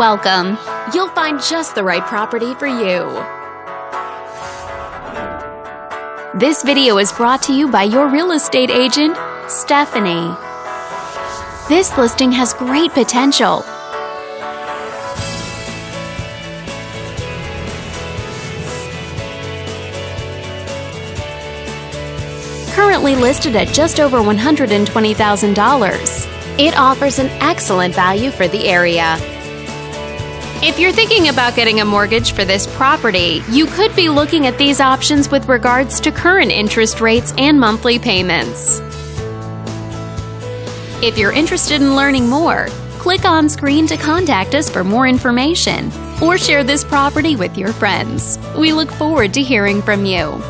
welcome. You'll find just the right property for you. This video is brought to you by your real estate agent, Stephanie. This listing has great potential. Currently listed at just over $120,000. It offers an excellent value for the area. If you're thinking about getting a mortgage for this property, you could be looking at these options with regards to current interest rates and monthly payments. If you're interested in learning more, click on screen to contact us for more information or share this property with your friends. We look forward to hearing from you.